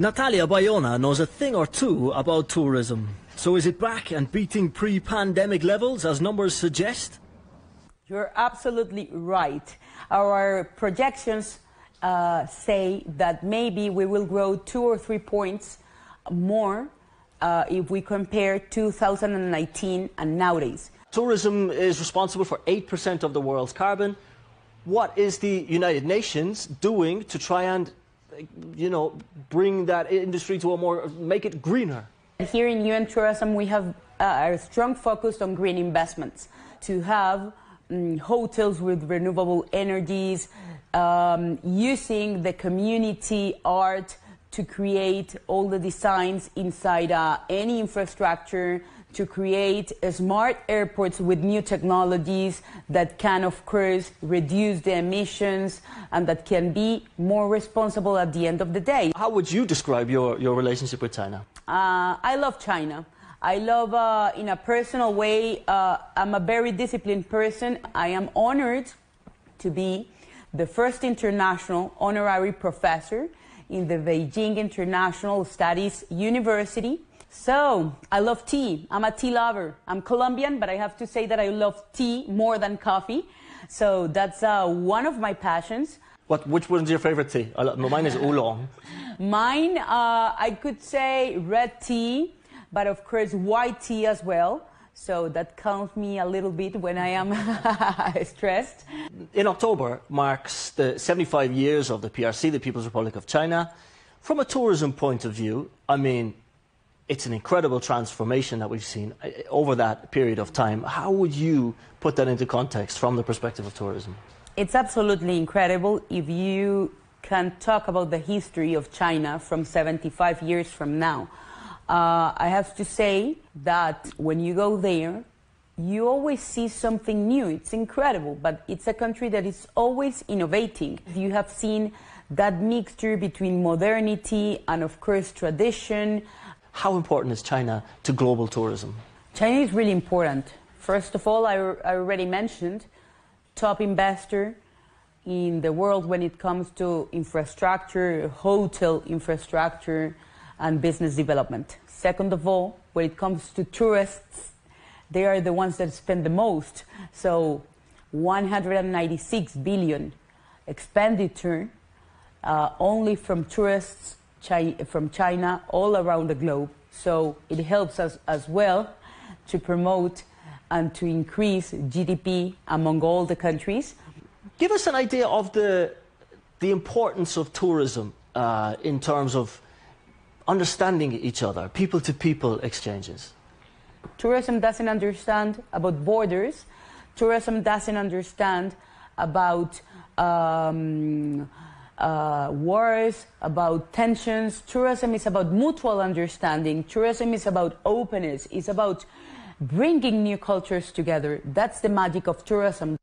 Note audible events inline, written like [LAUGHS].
Natalia Bayona knows a thing or two about tourism. So is it back and beating pre-pandemic levels as numbers suggest? You're absolutely right. Our projections uh, say that maybe we will grow two or three points more uh, if we compare 2019 and nowadays. Tourism is responsible for 8% of the world's carbon. What is the United Nations doing to try and, you know, bring that industry to a more, make it greener? Here in UN Tourism, we have uh, a strong focus on green investments to have um, hotels with renewable energies, um, using the community art to create all the designs inside uh, any infrastructure, to create smart airports with new technologies that can, of course, reduce the emissions and that can be more responsible at the end of the day. How would you describe your, your relationship with China? Uh, I love China. I love, uh, in a personal way, uh, I'm a very disciplined person. I am honored to be the first international honorary professor in the Beijing International Studies University. So, I love tea. I'm a tea lover. I'm Colombian, but I have to say that I love tea more than coffee. So, that's uh, one of my passions. What, which one's your favorite tea? Mine is oolong. [LAUGHS] Mine, uh, I could say red tea, but of course white tea as well. So that calms me a little bit when I am [LAUGHS] stressed. In October marks the 75 years of the PRC, the People's Republic of China. From a tourism point of view, I mean, it's an incredible transformation that we've seen uh, over that period of time. How would you put that into context from the perspective of tourism? It's absolutely incredible if you can talk about the history of China from 75 years from now. Uh, I have to say that when you go there, you always see something new. It's incredible, but it's a country that is always innovating. You have seen that mixture between modernity and, of course, tradition. How important is China to global tourism? China is really important. First of all, I, I already mentioned top investor in the world when it comes to infrastructure, hotel infrastructure, and business development. Second of all, when it comes to tourists, they are the ones that spend the most. So 196 billion expenditure uh, only from tourists Chi from China all around the globe. So it helps us as well to promote and to increase GDP among all the countries. Give us an idea of the, the importance of tourism uh, in terms of understanding each other, people to people exchanges? Tourism doesn't understand about borders. Tourism doesn't understand about um, uh, wars, about tensions. Tourism is about mutual understanding. Tourism is about openness. It's about bringing new cultures together. That's the magic of tourism.